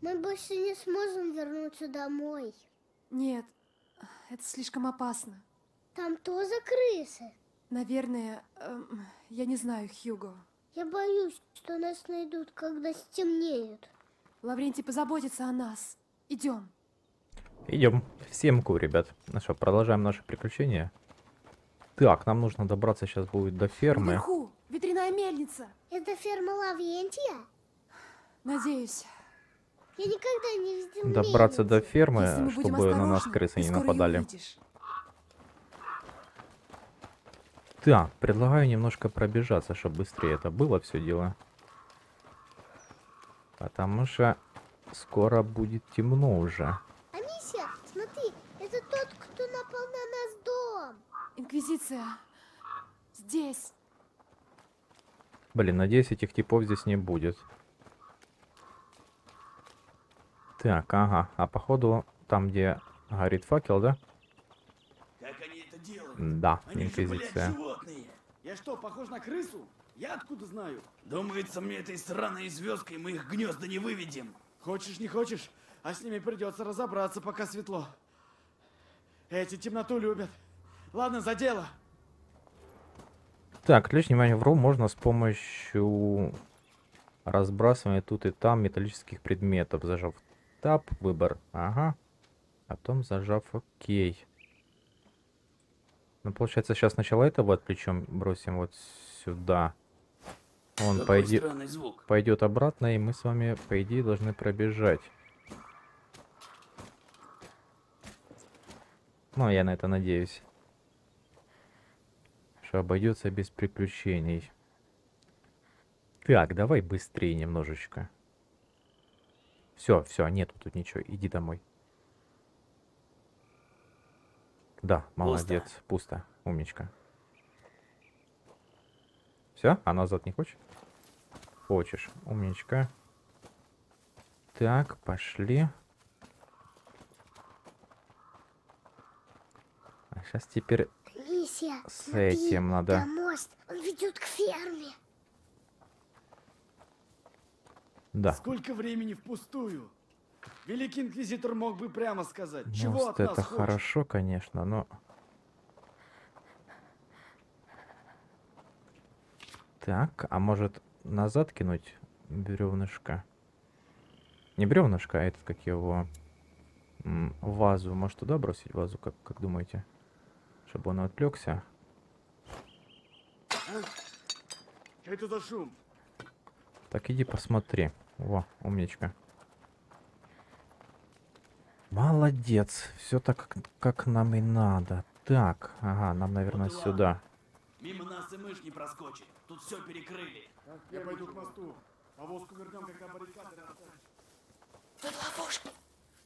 Мы больше не сможем вернуться домой. Нет, это слишком опасно. Там тоже крысы. Наверное, эм, я не знаю, Хьюго. Я боюсь, что нас найдут, когда стемнеет. Лаврентий позаботится о нас. Идем. Идем. Всем ку, ребят. Ну что, продолжаем наше приключение. Так, нам нужно добраться сейчас будет до фермы. Наверху, ветряная мельница. Это ферма Лаврентия? Надеюсь. Я никогда не видел Добраться до фермы, чтобы на нас крысы не нападали. Так, предлагаю немножко пробежаться, чтобы быстрее это было все дело. Потому что скоро будет темно уже. Анися, смотри, это тот, кто напал на нас дом. Инквизиция. Здесь. Блин, надеюсь, этих типов здесь не будет. Так, ага. А походу, там, где горит факел, да? Как они это делают? Да, Они же, блядь, инквизиция. животные. Я что, похож на крысу? Я откуда знаю? Думается, мне этой сраной звездкой мы их гнезда не выведем. Хочешь, не хочешь, а с ними придется разобраться, пока светло. Эти темноту любят. Ладно, за дело. Так, отвлечь внимание вру можно с помощью разбрасывания тут и там металлических предметов. Зажав тап, выбор, ага. Потом зажав окей. Ну, получается, сейчас сначала этого отвлечем, бросим вот сюда. Он пойдет, пойдет обратно, и мы с вами, по идее, должны пробежать. Ну, я на это надеюсь. Что обойдется без приключений. Так, давай быстрее немножечко. Все, все, нету тут ничего. Иди домой. Да, молодец. Пусто. Умничка. Все? А назад не хочешь? Хочешь. Умничка. Так, пошли. А сейчас теперь Анися, С смотри, этим надо. мост, он ведет к ферме. Да. Сколько времени впустую? Великий инквизитор мог бы прямо сказать, чего Мост от нас это хочет? хорошо, конечно, но... Так, а может назад кинуть бревнышко? Не бревнышко, а этот, как его... м, Вазу. Может туда бросить вазу, как, как думаете? Чтобы он отвлекся. Что это за шум? Так иди посмотри. Во, умничка. Молодец. Все так, как, нам и надо. Так, ага, нам, наверное, Вот сюда. Мимо нас и мышь не проскочит. Тут все перекрыли. Я пойду к мосту. Повозку вернем, когда баррикады. Тут ловушка.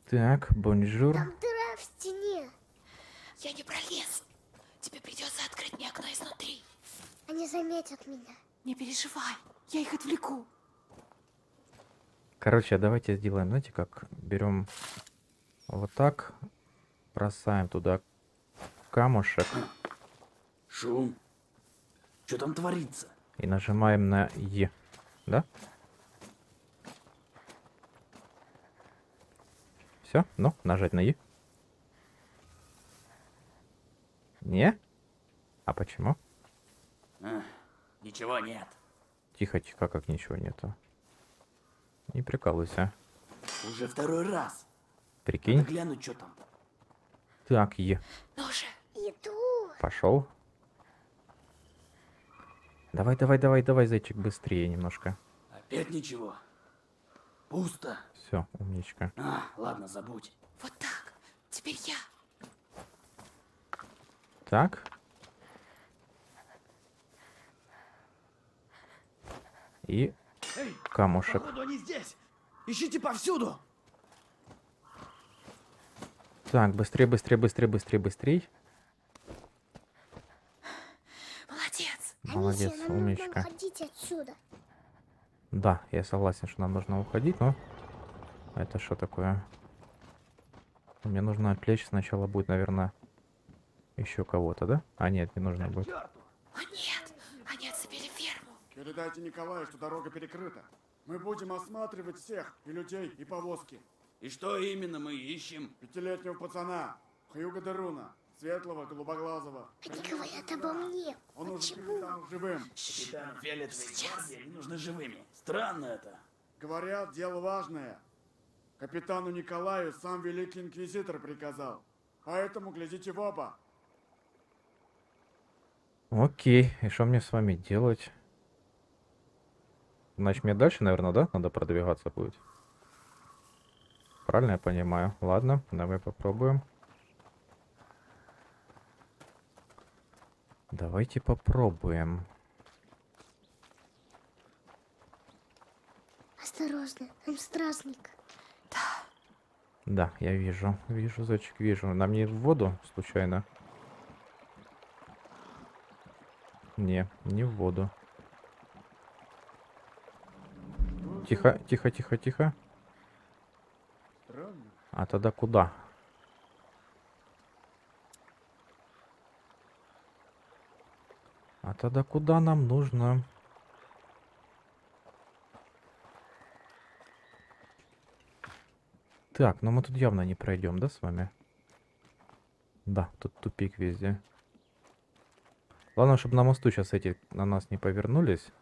Так, bonjour. Там дыра в стене. Я не пролез. Тебе придется открыть мне окно изнутри. Они заметят меня. Не переживай. Я их отвлеку. Короче, давайте сделаем, знаете, как берем вот так, бросаем туда камушек Шум. Что там творится? и нажимаем на Е. Да? Все, ну, нажать на Е. Не? А почему? А, ничего нет. Тихо, тихо, как ничего нету. Не прикалывайся. Уже второй раз. Надо Прикинь. глянуть, что там. Так, Е. Ну же. Иду. Пошел. Давай, давай, давай, давай, зайчик, быстрее немножко. Опять ничего. Пусто. Все, умничка. А, ладно, забудь. Вот так. Теперь я. Так. И камушек. походу они здесь. Ищите повсюду. Так, быстрее, быстрее, быстрее, быстрее, быстрее. Молодец. Молодец, нам умничка. нужно уходить отсюда. Да, я согласен, что нам нужно уходить, но... Это что такое? Мне нужно отвлечь сначала будет, наверное, еще кого-то, да? А нет, не нужно будет. О нет. Передайте Николаю, что дорога перекрыта. Мы будем осматривать всех, и людей, и повозки. И что именно мы ищем? Пятилетнего пацана, Хьюга Деруна, светлого, голубоглазого. Они говорят обо мне. Он нужен Почему? капитану живым. Капитан они нужны живыми. Странно это. Говорят, дело важное. Капитану Николаю сам Великий Инквизитор приказал. Поэтому глядите в оба. Окей, и что мне с вами делать? Значит, мне дальше, наверное, да, надо продвигаться будет? Правильно я понимаю? Ладно, давай попробуем. Давайте попробуем. Осторожно, там стражник. Да, я вижу, вижу, зайчик, вижу. Нам не в воду, случайно? Не, не в воду. Тихо, тихо, тихо, тихо. А тогда куда? А тогда куда нам нужно? Так, ну мы тут явно не пройдем, да, с вами? Да, тут тупик везде. Главное, чтобы на мосту сейчас эти на нас не повернулись.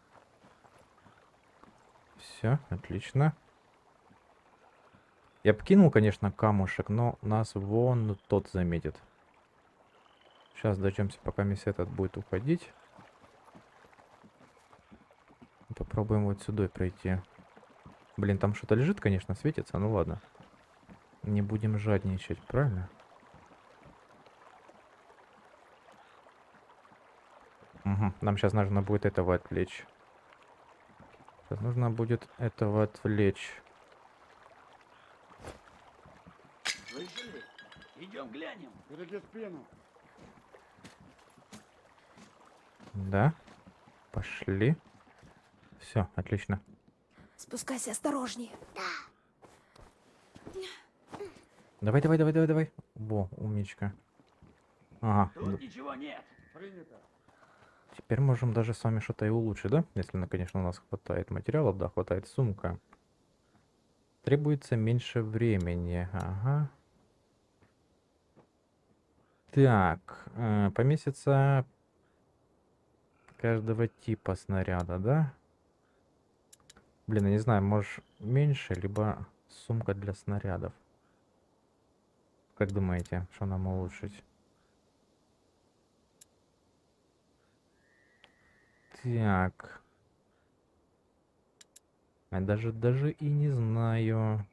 Все, отлично. Я бы кинул, конечно, камушек, но нас вон тот заметит. Сейчас дождемся, пока мисс этот будет уходить. Попробуем вот сюда пройти. Блин, там что-то лежит, конечно, светится, ну ладно. Не будем жадничать, правильно? Угу. Нам сейчас нужно будет этого отвлечь. Сейчас нужно будет этого отвлечь. Слышали? Идем глянем. Береги спину. Да? Пошли. Все, отлично. Спускайся осторожнее. Давай, давай, давай, давай, давай. Во, умничка. Ага, Тут ничего нет. Принято. Теперь можем даже с вами что-то и улучшить, да? Если, конечно, у нас хватает материалов, да, хватает сумка. Требуется меньше времени, ага. Так, э, поместится каждого типа снаряда, да? Блин, я не знаю, может меньше, либо сумка для снарядов. Как думаете, что нам улучшить? Так. Я даже, даже и не знаю.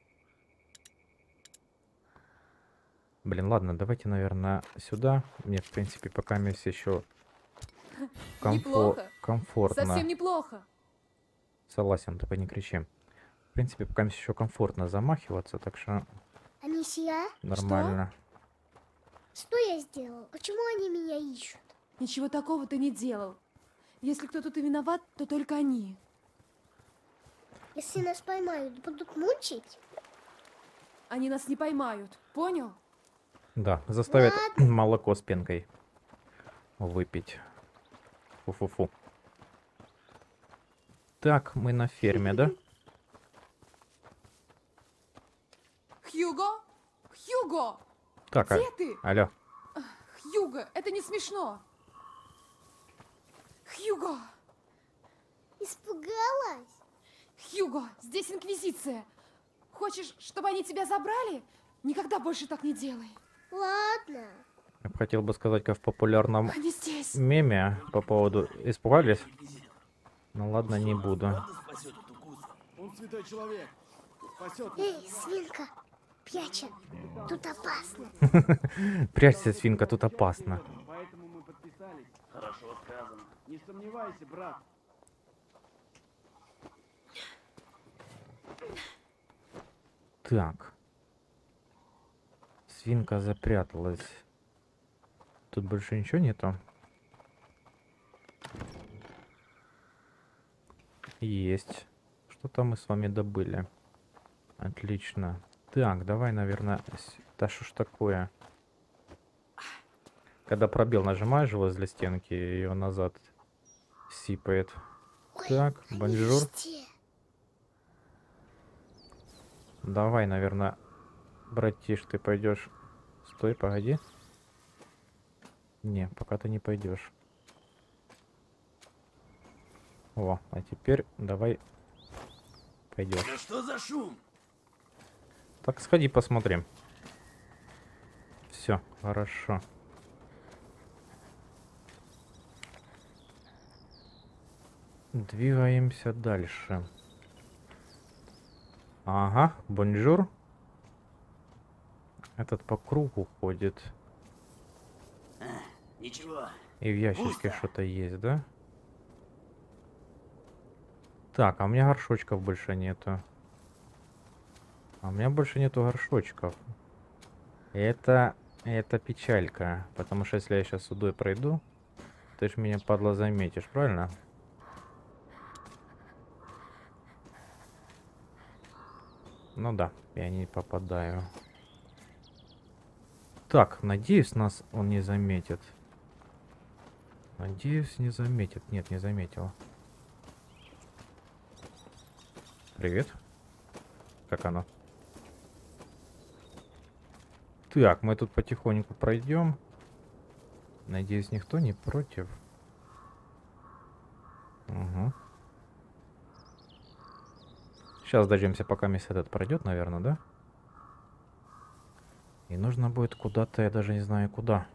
Блин, ладно, давайте, наверное, сюда. Мне, в принципе, пока месяц еще Неплохо. комфортно. Совсем неплохо. Согласен, только не кричи. В принципе, пока еще комфортно замахиваться, так что Анисия, нормально. что я сделал? Почему они меня ищут? Ничего такого ты не делал. Если кто тут и виноват, то только они. Если нас поймают, будут мучить? Они нас не поймают. Понял? Да, заставят Ладно. молоко с пенкой выпить. Фу-фу-фу. Так, мы на ферме, да? Хьюго? Хьюго! Так, а... Где ты? алло. Хьюго, это не смешно. Хьюго! Испугалась? Хьюго, здесь Инквизиция. Хочешь, чтобы они тебя забрали? Никогда больше так не делай. Ладно. Я бы хотел бы сказать, как в популярном меме по поводу... Испугались? Ну ладно, не буду. Он святой человек. Спасет. Эй, свинка, пряча, тут опасно. Прячься, свинка, тут опасно. Поэтому мы подписались. Хорошо. Не сомневайся, брат. Так. Свинка запряталась. Тут больше ничего нету? Есть. Что-то мы с вами добыли. Отлично. Так, давай, наверное... Да что ж такое? Когда пробел нажимаешь возле стенки, ее назад сипает. Ой, Так, bonjour. Давай, наверное, братиш, ты пойдешь. Стой, погоди. Не, пока ты не пойдешь. О, а теперь давай пойдешь. Да что за шум? Так, сходи, посмотрим. Все, хорошо. Двигаемся дальше. Ага, bonjour. Этот по кругу ходит. Ничего. И в ящичке что-то есть, да? Так, а у меня горшочков больше нету. А у меня больше нету горшочков. Это... Это печалька. Потому что если я сейчас сюда пройду, ты ж меня, падла, заметишь, правильно? Ну да, я не попадаю. Так, надеюсь, нас он не заметит. Надеюсь, не заметит. Нет, не заметил. Привет. Как оно? Так, мы тут потихоньку пройдем. Надеюсь, никто не против. Угу. Сейчас дождемся, пока мисс этот пройдет, наверное, да? И нужно будет куда-то, я даже не знаю куда.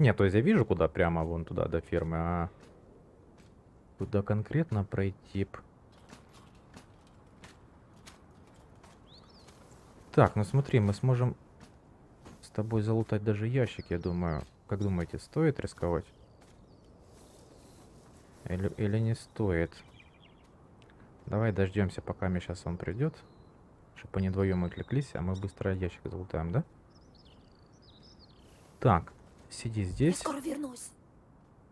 Нет, то есть я вижу, куда прямо вон туда до фермы, а куда конкретно пройти? б? Так, ну смотри, мы сможем с тобой залутать даже ящик, я думаю. Как думаете, стоит рисковать? Или, или не стоит? Давай дождемся, пока мне сейчас он придет. Чтобы они вдвоем отвлеклись, а мы быстро ящик залутаем, да? Так, сиди Я здесь. скоро вернусь.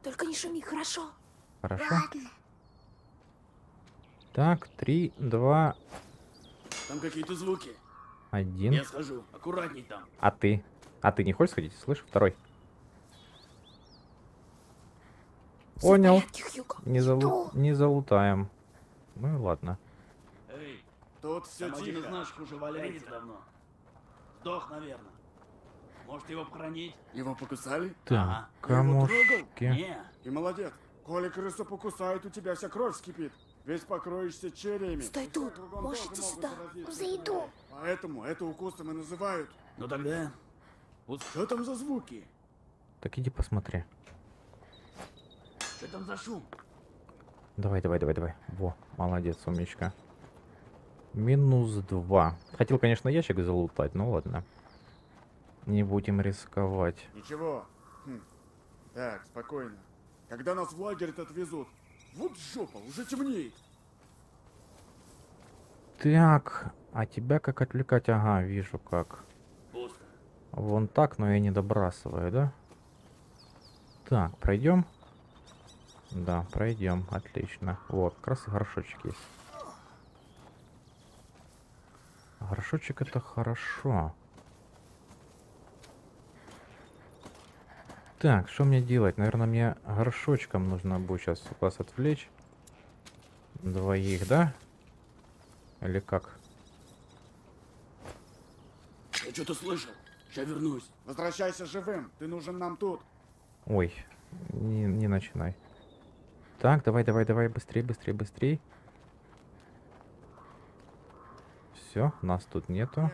Только не шуми, хорошо? Хорошо. Ладно. Так, три, два, Там какие-то звуки. один. Я схожу. Аккуратней там. А ты? А ты не хочешь сходить? Слышь, второй. Понял. порядке. Не, залу... не залутаем. Ну и ладно. Эй, Тут все там один из тихо. наших уже валяется давно. Сдох, наверное. Может его похоронить? Его покусали? Трогал? камушки. Не. И молодец. Коли крысу покусают, у тебя вся кровь вскипит. Весь покроешься черями. Стой тут. Можете сюда. Зайду. Поэтому это укусом и называют. Ну тогда... Вот что там за звуки? Так иди посмотри. Что там за шум? Давай, давай, давай, давай. Во, молодец, умничка. Минус два. Хотел, конечно, ящик залутать, но ладно. Не будем рисковать. Ничего. Хм. Так, спокойно. Когда нас в лагерь отвезут, вот жопа, уже темнеет. Так, а тебя как отвлекать? Ага, вижу как. Вон так, но я не добрасываю, да? Так, пройдем? Да, пройдем. Отлично. Вот, как раз и горшочек есть. Горшочек это хорошо. Так, что мне делать? Наверное, мне горшочком нужно будет сейчас вас отвлечь. Двоих, да? Или как? Я что-то слышал. Сейчас вернусь. Возвращайся живым, ты нужен нам тут. Ой, не, не начинай. Так, давай, давай, давай, быстрей, быстрей, быстрей. Все, нас тут нету.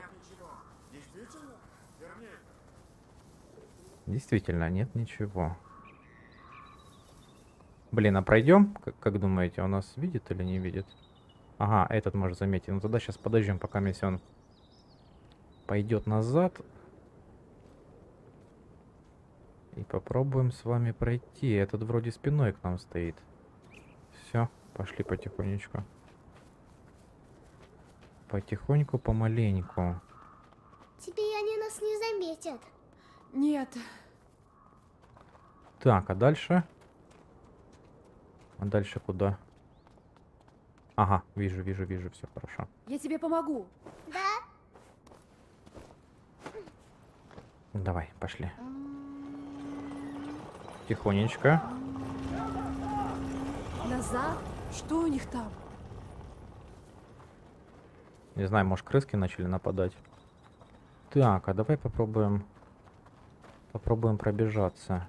Действительно, нет ничего. Блин, а пройдем? Как, как думаете, он нас видит или не видит? Ага, этот может заметить. Ну тогда сейчас подождем, пока если он пойдет назад. И попробуем с вами пройти. Этот вроде спиной к нам стоит. Пошли потихонечку. Потихоньку, помаленьку. Теперь они нас не заметят. Нет, Так, а дальше? А дальше куда? Ага, вижу, вижу, вижу, все хорошо. я тебе помогу. Да? Давай, пошли. Тихонечко. Назад? Что у них там? Не знаю, может крыски начали нападать. Так, а давай попробуем... Попробуем пробежаться.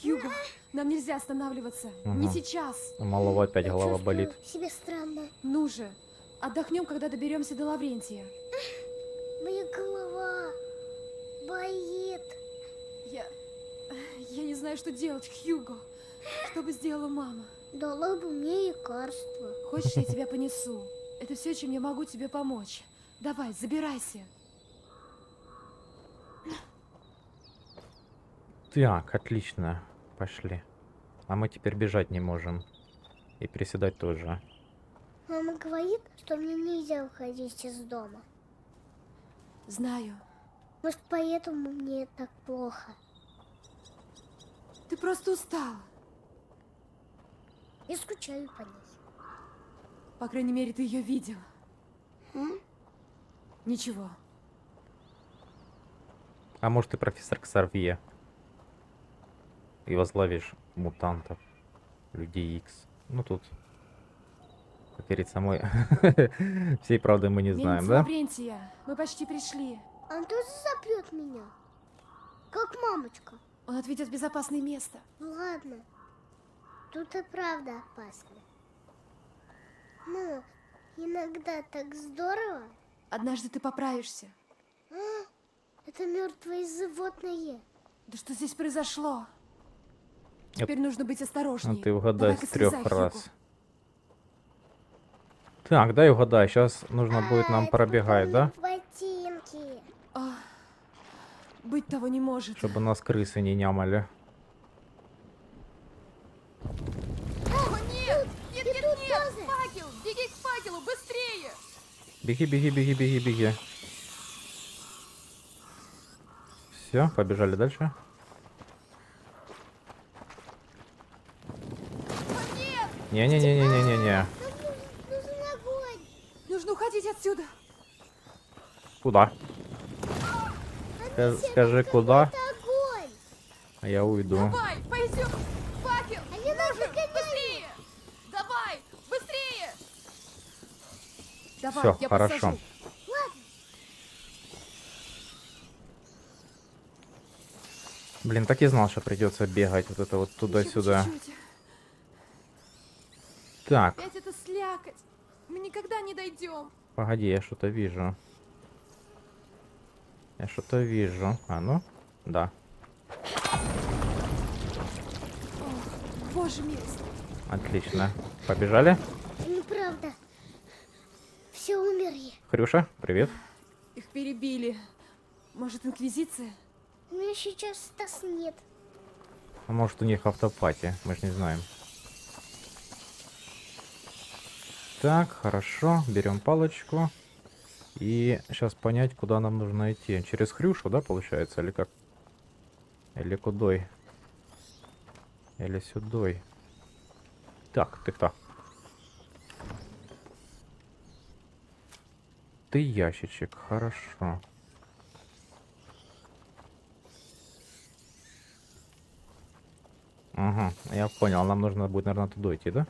Хьюго, нам нельзя останавливаться. Не Ага. сейчас. У малого опять Я голова болит. себя странно. Ну же, отдохнем, когда доберемся до Лаврентия. Моя голова болит. Я... Я не знаю, что делать, Хьюго. Что бы сделала мама? Дала бы мне лекарство. Хочешь, я тебя понесу? Это все, чем я могу тебе помочь. Давай, забирайся. Так, отлично. Пошли. А мы теперь бежать не можем. И приседать тоже. Мама говорит, что мне нельзя уходить из дома. Знаю. Может, поэтому мне так плохо. Ты просто устала. Я скучаю по ней. По крайней мере, ты ее видел. М? Ничего. А может ты профессор Ксарвье? И возглавишь мутантов. Людей X. Ну тут, как говорится, мой... Всей правды мы не знаем, Мельница да? Лаврентия, мы почти пришли. Он тоже запьет меня. Как мамочка. Он отведет в безопасное место. Ну ладно. Тут и правда опасно. Ну, иногда так здорово. Однажды ты поправишься. Это мертвое животное. Да что здесь произошло? Теперь нужно быть Ну осторожней. ты угадай с трех раз. Так, дай угадай. Сейчас нужно будет А, нам это пробегать, да? Ботинки. А, быть того не может. Чтобы нас крысы не нямали. О, нет! Нет, нет, нет! Факел! Беги к факелу, быстрее! Беги, беги, беги, беги, беги. Все, побежали дальше. Не-не-не-не-не-не-не. Нужно уходить отсюда. Куда? Ска- Скажи, куда? А я уйду. Давай, пойдем! Факел! А не надо Нужен! гонять. Быстрее! Давай, быстрее! Давай, Всё, я хорошо. подсажу. Ладно. Блин, так и знал, что придется бегать вот это вот туда-сюда. Так, Опять это слякоть. Мы никогда не дойдем. погоди, я что-то вижу. Я что-то вижу. А ну? Да. Боже мой. Отлично. Побежали? Ну правда. Хрюша, привет. Их перебили. Может, инквизиция? Меня сейчас Стас нет. А может у них автопати, мы же не знаем. Так, хорошо, берем палочку. И сейчас понять, куда нам нужно идти. Через Хрюшу, да, получается? Или как? Или кудой? Или сюдой? Так, ты Ты ящичек, хорошо. Ага, я понял, нам нужно будет, наверное, туда идти, да?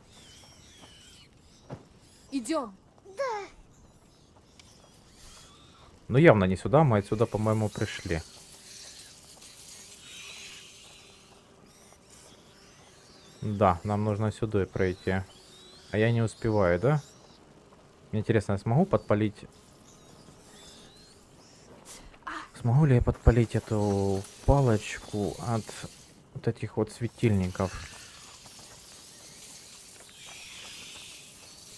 Идем. Ну явно не сюда, мы отсюда, по-моему, пришли. Да, нам нужно сюда пройти. А я не успеваю, да? Мне интересно, я смогу подпалить... Смогу ли я подпалить эту палочку от вот этих вот светильников?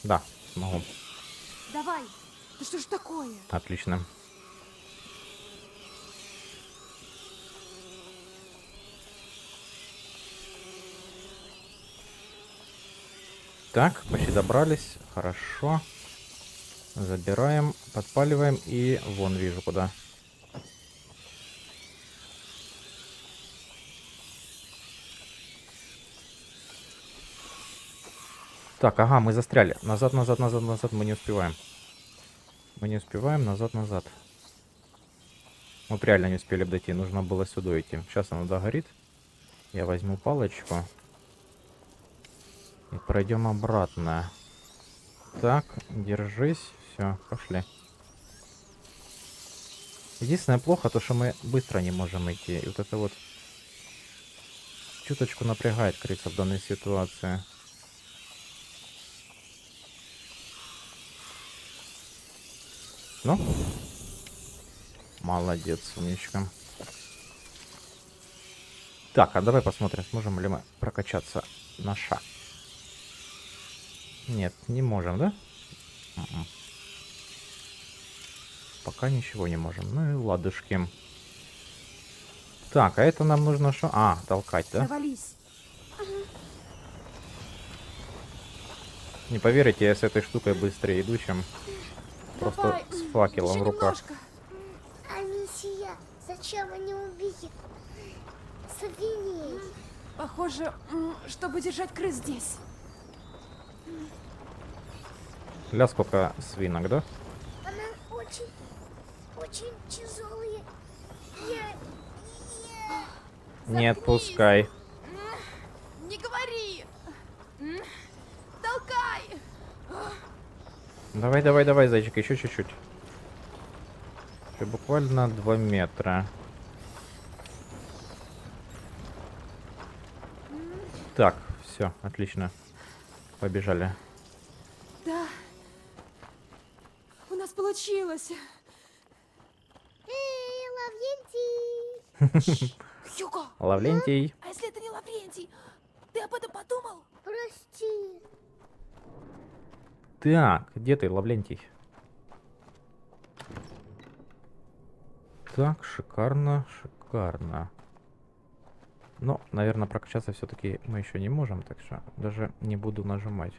Да, смогу. Давай. Да что ж такое? Отлично. Так, почти добрались. Хорошо. Забираем, подпаливаем и вон вижу куда. Так, ага, мы застряли. Назад, назад, назад, назад. Мы не успеваем. Мы не успеваем. Назад, назад. Б реально не успели дойти. Нужно было сюда идти. Сейчас оно догорит. Я возьму палочку. И пройдем обратно. Так, держись. Все, пошли. Единственное плохо то, что мы быстро не можем идти. И вот это вот чуточку напрягает крыса в данной ситуации. Ну? Молодец, умничка. Так, а давай посмотрим, сможем ли мы прокачаться на шаг. Нет, не можем, да? Мгм. Пока ничего не можем. Ну и ладушки. Так, а это нам нужно что? А, толкать, да? Не поверите, я с этой штукой быстрее иду, чем просто Давай, с факелом в руках. Амисия, зачем они убили свиней? Похоже, чтобы держать крыс здесь. Ля сколько свинок, да? Она очень, очень тяжелые. Я, я... Не отпускай. Не говори! Толкай! Давай, давай, давай, зайчик, еще чуть-чуть. Еще буквально 2 метра. Так, все, отлично. Побежали. Да. У нас получилось. Эй, Лавлентий. а если это не Лаврентий? Ты об этом подумал? Прости. Так, где ты, Лавлентий? Так, шикарно, шикарно. Но, наверное, прокачаться все-таки мы еще не можем, так что даже не буду нажимать.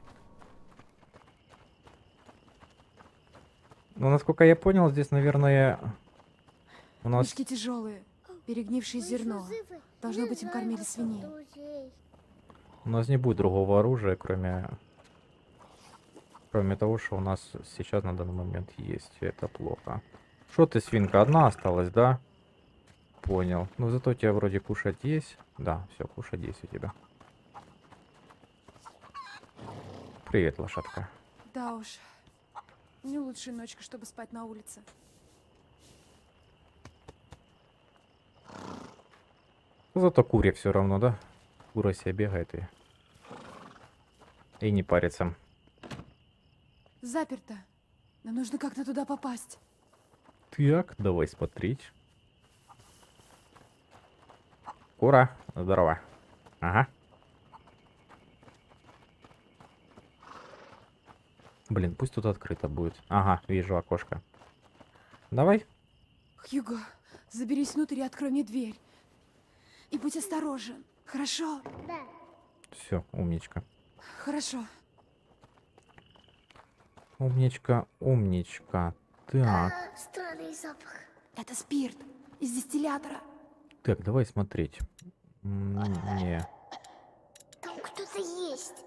Ну, насколько я понял, здесь, наверное, у нас... Мешки тяжелые, перегнившее зерно. Должно быть, им кормили свиней. У нас не будет другого оружия, кроме... Кроме того, что у нас сейчас на данный момент есть. Это плохо. Что ты, свинка, одна осталась, да? Понял. Ну, зато у тебя вроде кушать есть. Да, все, кушать есть у тебя. Привет, лошадка. Да уж. Не лучшая ночка, чтобы спать на улице. Зато куре все равно, да? Кура себе бегает и... И не парится. Заперто. Нам нужно как-то туда попасть. Так, давай смотреть. Кура, здорово. Ага. Блин, пусть тут открыто будет. Ага, вижу окошко. Давай. Хьюго, заберись внутрь и открой мне дверь. И будь осторожен. Хорошо? Да. Все, умничка. Хорошо. Умничка, умничка. Так, А, странный запах. Это спирт из дистиллятора. так, давай смотреть. Не, Там кто-то есть.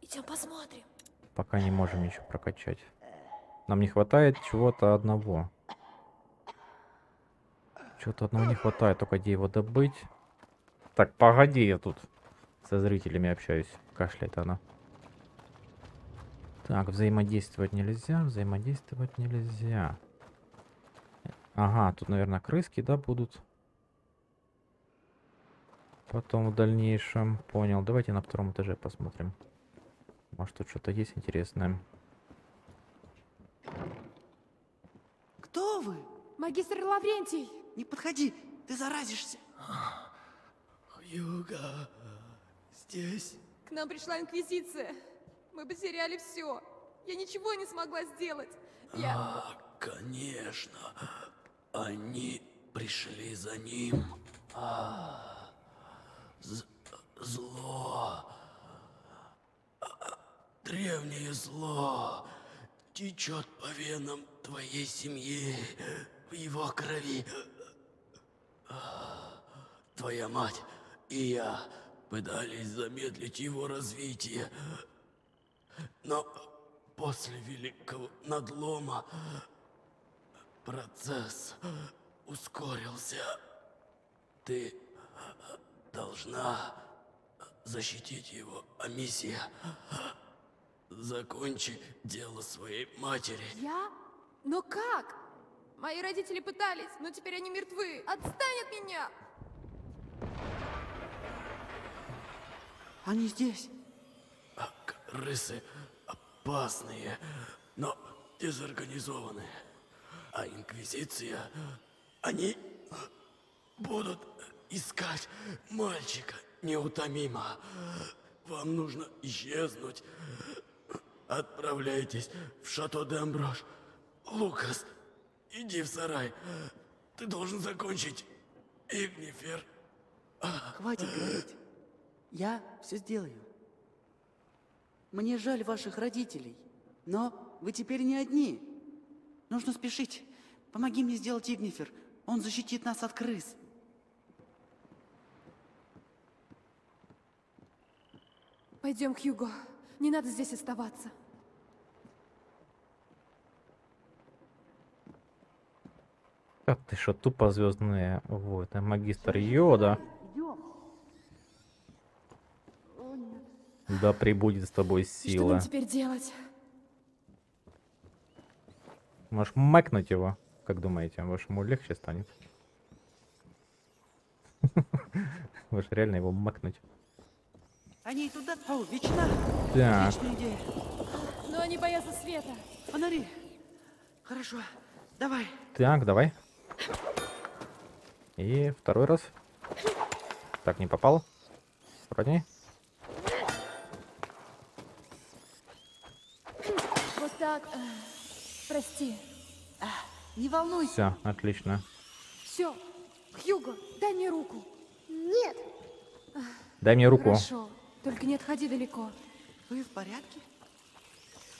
Идем посмотрим. пока не можем ничего прокачать. Нам не хватает чего-то одного. Чего-то одного не хватает, только где его добыть. Так, погоди, я тут со зрителями общаюсь. Кашляет она. Так, взаимодействовать нельзя, взаимодействовать нельзя. Ага, тут, наверное, крыски, да, будут. Потом в дальнейшем. Понял. Давайте на втором этаже посмотрим. Может, тут что-то есть интересное. Кто вы? Магистр Лаврентий! Не подходи, ты заразишься. Хьюго, здесь? К нам пришла Инквизиция. Мы потеряли все. Я ничего не смогла сделать. Я... А, конечно. Они пришли за ним. А, зло. А, Древнее зло течет по венам твоей семьи в его крови. А, Твоя мать и я пытались замедлить его развитие. Но после великого надлома процесс ускорился. Ты должна защитить его, Амисия. закончи дело своей матери. Я? Но как? Мои родители пытались, но теперь они мертвы. Отстань от меня! Они здесь. А крысы опасные, но дезорганизованные. А Инквизиция, они будут искать мальчика неутомимо. Вам нужно исчезнуть. Отправляйтесь в шато де Амброш. Лукас, иди в сарай. Ты должен закончить. Игнифер. Хватит говорить. Я все сделаю. Мне жаль ваших родителей, но вы теперь не одни. Нужно спешить. Помоги мне сделать Игнифер. Он защитит нас от крыс. Пойдем, Хьюго. Не надо здесь оставаться. А ты что, тупо звездные войны. Магистр Йода. Идем. Да прибудет с тобой И что сила. нам теперь делать? Можешь мэкнуть его. Как думаете, вашему легче станет? Можешь реально его макнуть. Они и туда. О, вечна. Так, Отличная идея. Но они боятся света. Фонари. Хорошо. Давай. так, давай. И второй раз. Так, не попал. Вроде. Так. э, Прости. Не волнуйся. Все, отлично. Все. Хьюго, дай мне руку. Нет, Дай мне руку. Хорошо. Только не отходи далеко. Вы в порядке?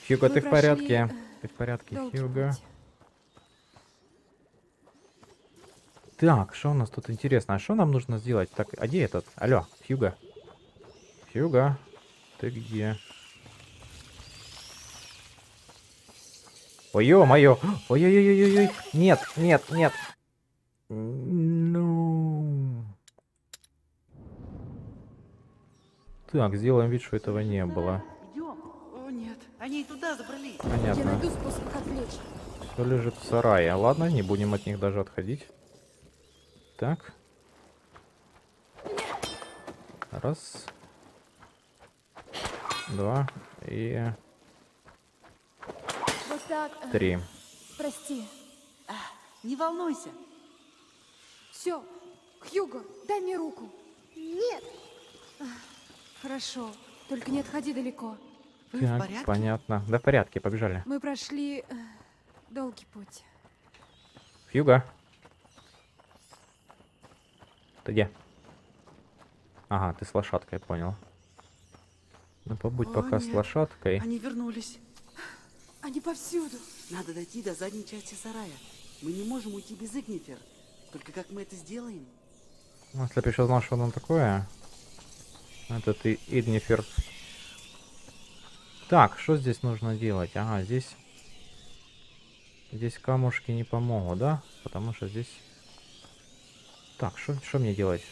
Хьюго, Мы ты в прошли, порядке? э, Ты в порядке, Долгий Хьюго? путь. Так, что у нас тут интересно? А что нам нужно сделать? Так, а где этот? Алло, Хьюго. Хьюго, ты где? Ой, ё-моё! Ой-ой-ой-ой-ой! Нет, нет, нет! Ну... Так, сделаем вид, что этого не было. Идем. О, нет. Они и туда забрались. Я Понятно. найду способ их отвлечь. Все лежит в сарае. Ладно, не будем от них даже отходить. Так. Раз. Два. И так. э, три. Прости. Не волнуйся. Все. Хьюго, дай мне руку. нет, Хорошо. Только не отходи далеко. Вы в Так, порядке? понятно. Да в порядке, побежали. Мы прошли э, долгий путь. Хьюга. Ты где? Ага, ты с лошадкой, понял. Ну побудь О, пока с нет. лошадкой. Они вернулись. Они повсюду. Надо дойти до задней части сарая. Мы не можем уйти без Игнифер. Только как мы это сделаем? Ну, Если бы еще знал, что оно такое. Это ты Иднифер. Так, что здесь нужно делать? Ага, здесь... Здесь камушки не помогут, да? Потому что здесь... Так, что мне делать?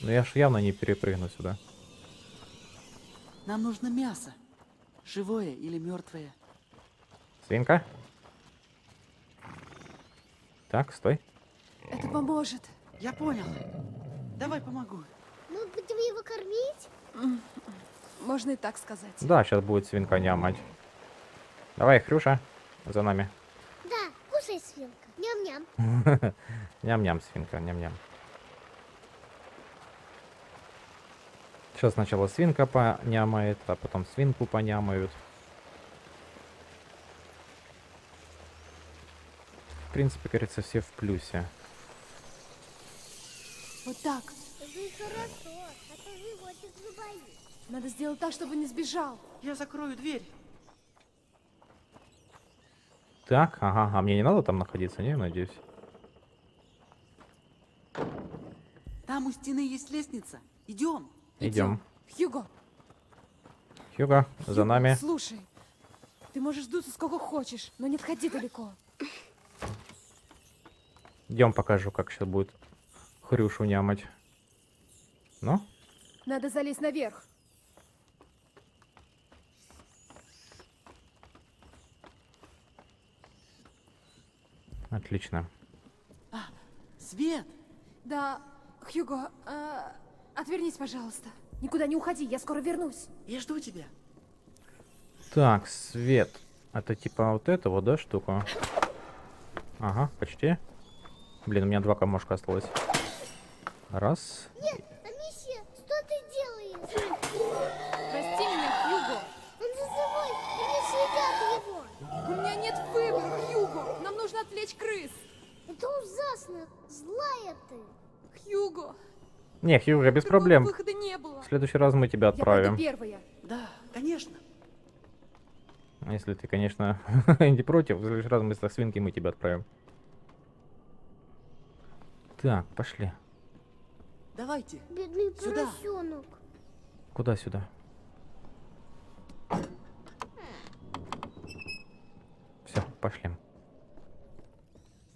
Ну я ж явно не перепрыгну сюда. Нам нужно мясо. Живое или мертвое. Свинка? Так, стой. Это поможет. Я понял. Давай помогу. мы будем его кормить? Можно и так сказать. Да, сейчас будет свинка нямать. Давай, Хрюша, за нами. Да, кушай, свинка. Ням-ням. Ням-ням, свинка, ням-ням. Сейчас сначала свинка понямает, а потом свинку понямают. Принципе, кажется, все в плюсе. Вот так. Хорошо, а то. Надо сделать так, чтобы не сбежал. Я закрою дверь. Так, ага, а мне не надо там находиться, не, надеюсь? Там у стены есть лестница. Идем. Идем. Хьюго, Хьюго, за Хьюго, нами. Слушай, ты можешь дуться сколько хочешь, но не отходи далеко. Идем покажу, как сейчас будет хрюшу нямать. Ну? Надо залезть наверх. Отлично. А, свет! Да, Хьюго, а, отвернись, пожалуйста. Никуда не уходи, я скоро вернусь. Я жду тебя. Так, свет. Это типа вот этого, да, штука? Ага, почти. Блин, у меня два камушка осталось. Раз. Анисия, что ты делаешь? Прости меня, Хьюго. Он за собой, они съедят его. У меня нет выбора, Хьюго. Нам нужно отвлечь крыс. Это ужасно. Злая ты. Хьюго, Не, Хьюго, без другого проблем. выхода не было. В следующий раз мы тебя Я отправим. первая. Да, конечно. Если ты, конечно, не против, в следующий раз вместо свинки мы тебя отправим. Так, пошли. Давайте. Бедный Сюда. поросенок. Куда сюда? Все, пошли.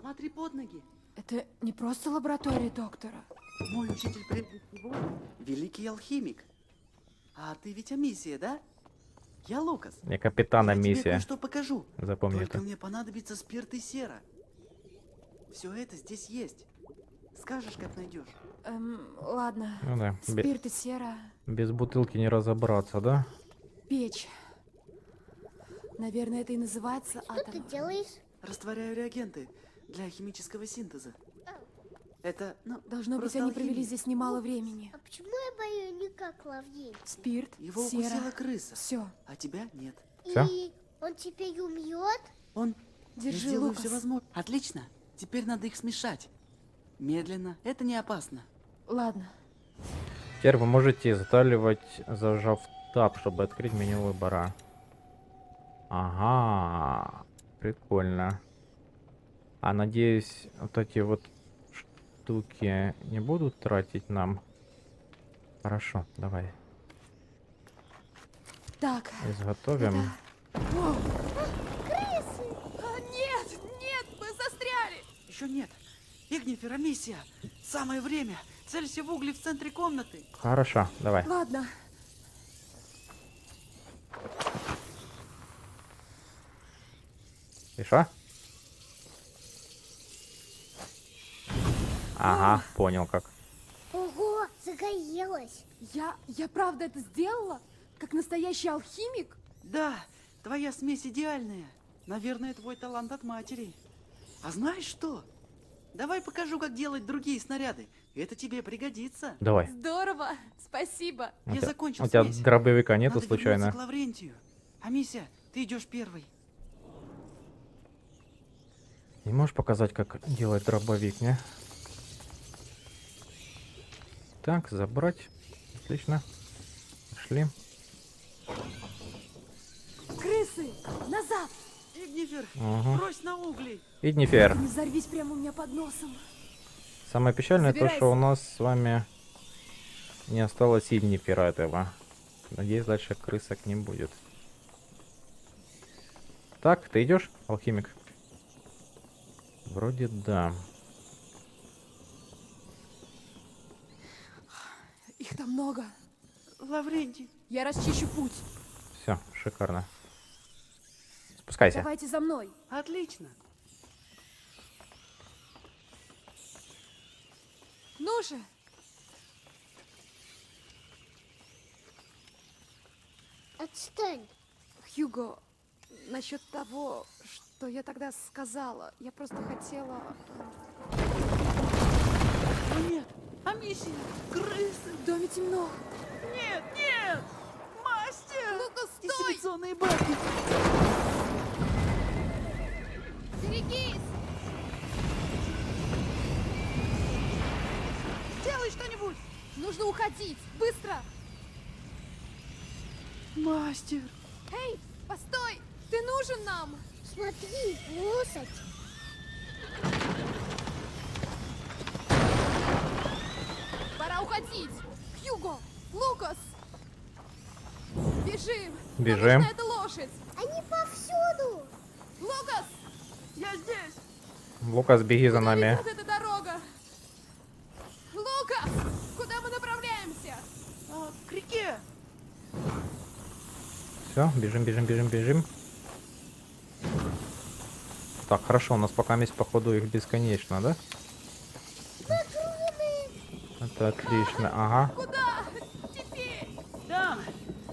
Смотри под ноги. Это не просто лаборатория доктора. Мой учитель прежде всего великий алхимик. А ты ведь Амисия, да? Я Лукас. Я капитана Я тебе миссия. кое-что покажу. Запомни Только это. мне понадобится спирт и сера. Все это здесь есть. Скажешь, как найдешь. Эм, ладно. Ну да, Спирт и сера. без бутылки не разобраться, да? Печь. Наверное, это и называется Что ты атомом. делаешь? Растворяю реагенты для химического синтеза. Это, ну, Должно быть, просто они провели алхимия. здесь немало времени. А почему я бою не как Лаврентий? Спирт, Его сера. укусила крыса, Все. а тебя нет. Всё? И он теперь умрет? Он... Держи, Я сделаю Лукас. все возможное. Отлично. Теперь надо их смешать. Медленно. Это не опасно. Ладно. Теперь вы можете изготавливать, зажав тап, чтобы открыть меню выбора. Ага, прикольно. А надеюсь, вот эти вот штуки не будут тратить нам. Хорошо, давай Так. изготовим. это- О! А, нет, нет, мы застряли. Еще нет. Игнифер, Амисия. Самое время. Целься в угли в центре комнаты. Хорошо, давай. Ладно. И? Ага, понял как. Ого, загорелась. Я, я правда это сделала? Как настоящий алхимик? Да, твоя смесь идеальная. Наверное, твой талант от матери. А знаешь что? Давай покажу, как делать другие снаряды. Это тебе пригодится. Давай. Здорово, спасибо. У Я тебя- закончил У тебя смесь. дробовика нету Надо случайно? к Лаврентию. Амисия, ты идешь первый. Не можешь показать, как делать дробовик, не? Так, забрать. Отлично. Пошли. Крысы, назад! Игнифер, Ага. брось на угли. Иднифер. Не взорвись прямо у меня под носом. Самое печальное то, что у Собирайся. нас с вами не осталось Иднифера этого. Надеюсь, дальше крысок не будет. Так, ты идешь, алхимик? Вроде да. Их там много. Лаврентий, Я расчищу путь. Все, шикарно. Спускайся. Давайте за мной. отлично. Ну же. Отстань. Хьюго, насчет того, что я тогда сказала, я просто хотела... О, нет, Амисия, крысы. В доме темно. Нет, нет, мастер. Ну-ка, стой! Дистилляционные баки. Нужно уходить! Быстро! Мастер. Эй, постой! Ты нужен нам! Смотри, лошадь. Пора уходить! Хьюго! Лукас! Бежим! Бежим. эта лошадь! Они повсюду. Лукас! Я здесь. Лукас, беги за нами. эта дорога? Лукас! Куда мы направляемся? А, к реке. Все, бежим, бежим, бежим, бежим. Так, хорошо, у нас пока есть походу их бесконечно, да? Это отлично, ага. Там!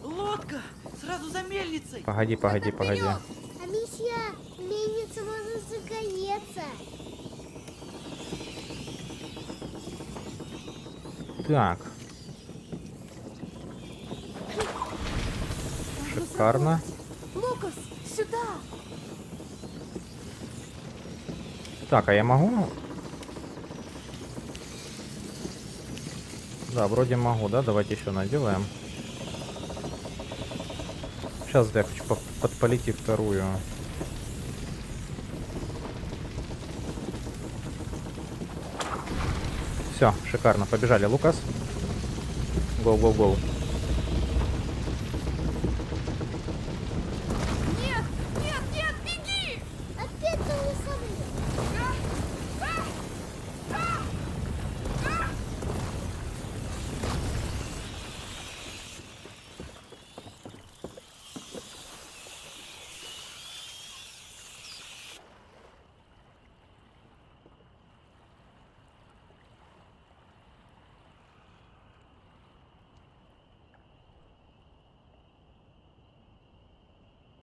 Лодка! Сразу за мельницей! Погоди, погоди, погоди. А месье, мельница может загореться. Так. Шикарно. Лукас, сюда! Так, а я могу? Да, вроде могу, да? Давайте еще наделаем. Сейчас я хочу по- подпалить и вторую. Все, шикарно. Побежали, Лукас. Гоу-гоу-гоу.